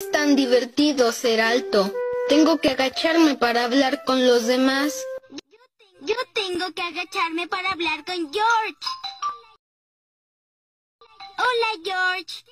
Es tan divertido ser alto. Tengo que agacharme para hablar con los demás. Yo tengo que agacharme para hablar con George. Hola, George.